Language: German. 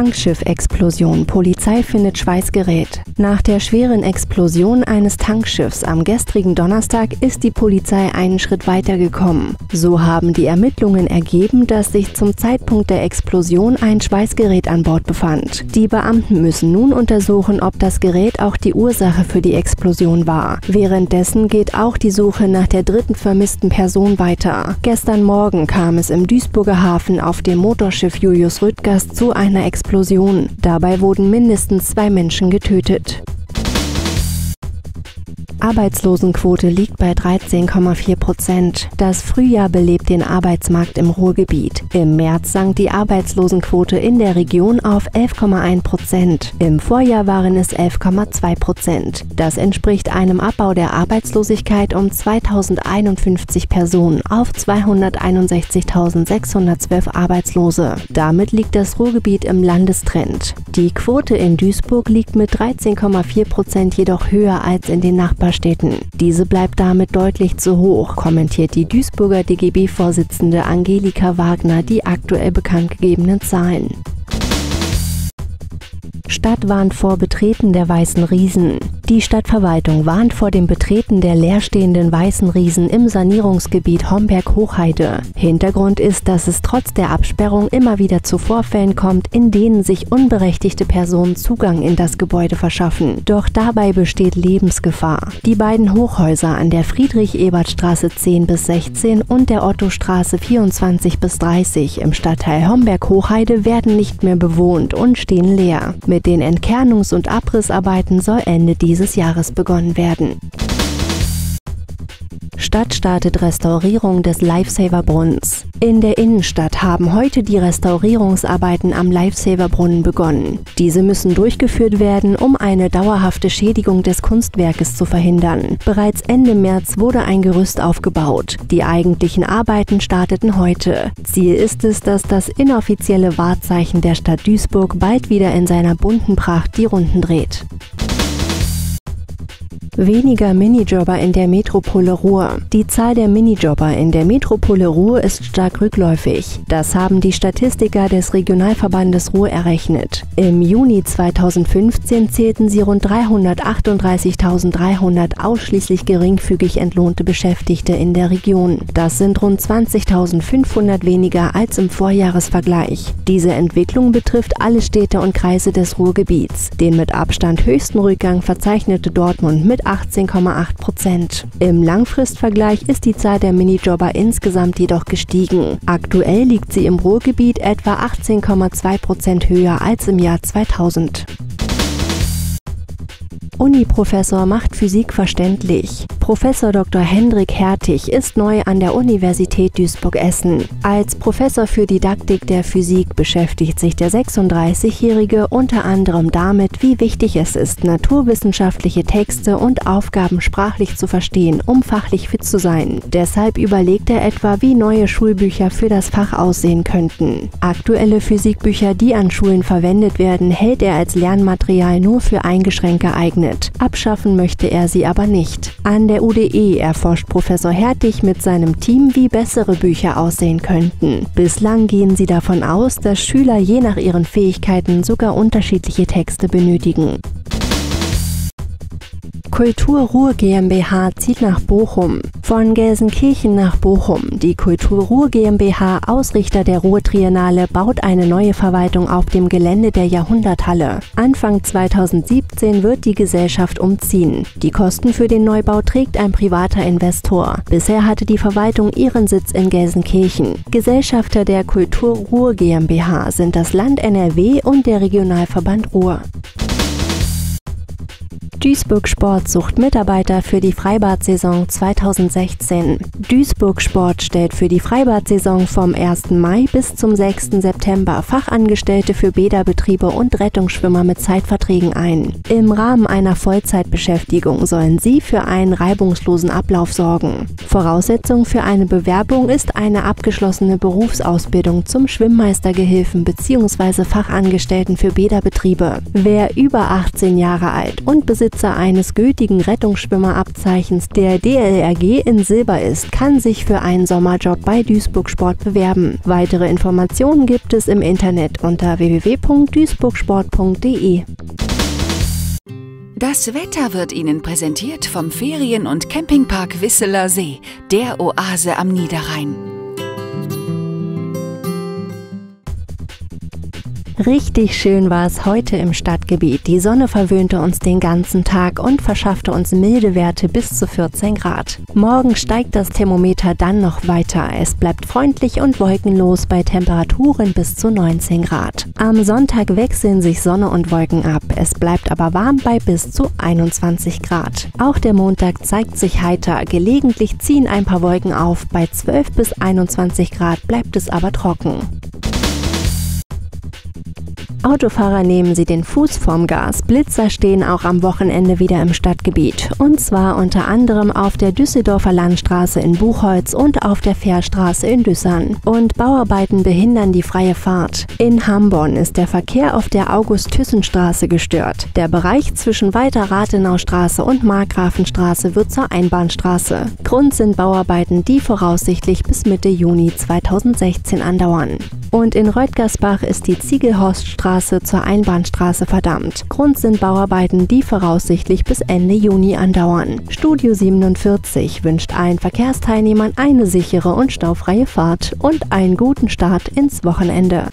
Tankschiff-Explosion. Polizei findet Schweißgerät. Nach der schweren Explosion eines Tankschiffs am gestrigen Donnerstag ist die Polizei einen Schritt weiter gekommen. So haben die Ermittlungen ergeben, dass sich zum Zeitpunkt der Explosion ein Schweißgerät an Bord befand. Die Beamten müssen nun untersuchen, ob das Gerät auch die Ursache für die Explosion war. Währenddessen geht auch die Suche nach der dritten vermissten Person weiter. Gestern Morgen kam es im Duisburger Hafen auf dem Motorschiff Julius Rüttgers zu einer Explosion. Dabei wurden mindestens zwei Menschen getötet. Arbeitslosenquote liegt bei 13,4 Prozent. Das Frühjahr belebt den Arbeitsmarkt im Ruhrgebiet. Im März sank die Arbeitslosenquote in der Region auf 11,1 Prozent. Im Vorjahr waren es 11,2 Prozent. Das entspricht einem Abbau der Arbeitslosigkeit um 2051 Personen auf 261.612 Arbeitslose. Damit liegt das Ruhrgebiet im Landestrend. Die Quote in Duisburg liegt mit 13,4 Prozent jedoch höher als in den Nachbarn Nachbarstädten. Diese bleibt damit deutlich zu hoch, kommentiert die Duisburger DGB-Vorsitzende Angelika Wagner die aktuell bekannt gegebenen Zahlen. Stadt warnt vor Betreten der Weißen Riesen. Die Stadtverwaltung warnt vor dem Betreten der leerstehenden Weißen Riesen im Sanierungsgebiet Homberg-Hochheide. Hintergrund ist, dass es trotz der Absperrung immer wieder zu Vorfällen kommt, in denen sich unberechtigte Personen Zugang in das Gebäude verschaffen. Doch dabei besteht Lebensgefahr. Die beiden Hochhäuser an der Friedrich-Ebert-Straße 10 bis 16 und der Otto-Straße 24 bis 30 im Stadtteil Homberg-Hochheide werden nicht mehr bewohnt und stehen leer. Mit den Entkernungs- und Abrissarbeiten soll Ende dieses Jahres begonnen werden. Stadt startet Restaurierung des Lifesaver-Brunnens. In der Innenstadt haben heute die Restaurierungsarbeiten am Lifesaver-Brunnen begonnen. Diese müssen durchgeführt werden, um eine dauerhafte Schädigung des Kunstwerkes zu verhindern. Bereits Ende März wurde ein Gerüst aufgebaut. Die eigentlichen Arbeiten starteten heute. Ziel ist es, dass das inoffizielle Wahrzeichen der Stadt Duisburg bald wieder in seiner bunten Pracht die Runden dreht. Weniger Minijobber in der Metropole Ruhr. Die Zahl der Minijobber in der Metropole Ruhr ist stark rückläufig. Das haben die Statistiker des Regionalverbandes Ruhr errechnet. Im Juni 2015 zählten sie rund 338.300 ausschließlich geringfügig entlohnte Beschäftigte in der Region. Das sind rund 20.500 weniger als im Vorjahresvergleich. Diese Entwicklung betrifft alle Städte und Kreise des Ruhrgebiets. Den mit Abstand höchsten Rückgang verzeichnete Dortmund mit 18,8 Prozent. Im Langfristvergleich ist die Zahl der Minijobber insgesamt jedoch gestiegen. Aktuell liegt sie im Ruhrgebiet etwa 18,2 Prozent höher als im Jahr 2000. Uni-Professor macht Physik verständlich. Professor Dr. Hendrik Hertig ist neu an der Universität Duisburg-Essen. Als Professor für Didaktik der Physik beschäftigt sich der 36-Jährige unter anderem damit, wie wichtig es ist, naturwissenschaftliche Texte und Aufgaben sprachlich zu verstehen, um fachlich fit zu sein. Deshalb überlegt er etwa, wie neue Schulbücher für das Fach aussehen könnten. Aktuelle Physikbücher, die an Schulen verwendet werden, hält er als Lernmaterial nur für eingeschränkt geeignet. Abschaffen möchte er sie aber nicht. An der UDE erforscht Professor Hertig mit seinem Team, wie bessere Bücher aussehen könnten. Bislang gehen sie davon aus, dass Schüler je nach ihren Fähigkeiten sogar unterschiedliche Texte benötigen. Kultur Ruhr GmbH zieht nach Bochum. Von Gelsenkirchen nach Bochum. Die Kultur Ruhr GmbH, Ausrichter der Ruhr Triennale, baut eine neue Verwaltung auf dem Gelände der Jahrhunderthalle. Anfang 2017 wird die Gesellschaft umziehen. Die Kosten für den Neubau trägt ein privater Investor. Bisher hatte die Verwaltung ihren Sitz in Gelsenkirchen. Gesellschafter der Kultur Ruhr GmbH sind das Land NRW und der Regionalverband Ruhr. Duisburg Sport sucht Mitarbeiter für die Freibad-Saison 2016. Duisburg Sport stellt für die Freibad-Saison vom 1. Mai bis zum 6. September Fachangestellte für Bäderbetriebe und Rettungsschwimmer mit Zeitverträgen ein. Im Rahmen einer Vollzeitbeschäftigung sollen sie für einen reibungslosen Ablauf sorgen. Voraussetzung für eine Bewerbung ist eine abgeschlossene Berufsausbildung zum Schwimmmeistergehilfen bzw. Fachangestellten für Bäderbetriebe. Wer über 18 Jahre alt und besitzt Besitzer eines gültigen Rettungsschwimmerabzeichens der DLRG in Silber ist, kann sich für einen Sommerjob bei Duisburg Sport bewerben. Weitere Informationen gibt es im Internet unter www.duisburgsport.de. Das Wetter wird Ihnen präsentiert vom Ferien- und Campingpark Wisseler See, der Oase am Niederrhein. Richtig schön war es heute im Stadtgebiet. Die Sonne verwöhnte uns den ganzen Tag und verschaffte uns milde Werte bis zu 14 Grad. Morgen steigt das Thermometer dann noch weiter. Es bleibt freundlich und wolkenlos bei Temperaturen bis zu 19 Grad. Am Sonntag wechseln sich Sonne und Wolken ab. Es bleibt aber warm bei bis zu 21 Grad. Auch der Montag zeigt sich heiter. Gelegentlich ziehen ein paar Wolken auf. Bei 12 bis 21 Grad bleibt es aber trocken. Autofahrer nehmen sie den Fuß vom Gas. Blitzer stehen auch am Wochenende wieder im Stadtgebiet. Und zwar unter anderem auf der Düsseldorfer Landstraße in Buchholz und auf der Fährstraße in Düssern. Und Bauarbeiten behindern die freie Fahrt. In Hamborn ist der Verkehr auf der August-Thyssen-Straße gestört. Der Bereich zwischen Walter-Rathenau-Straße und Markgrafenstraße wird zur Einbahnstraße. Grund sind Bauarbeiten, die voraussichtlich bis Mitte Juni 2016 andauern. Und in Reutgersbach ist die Ziegelhorststraße zur Einbahnstraße verdammt. Grund sind Bauarbeiten, die voraussichtlich bis Ende Juni andauern. Studio 47 wünscht allen Verkehrsteilnehmern eine sichere und staufreie Fahrt und einen guten Start ins Wochenende.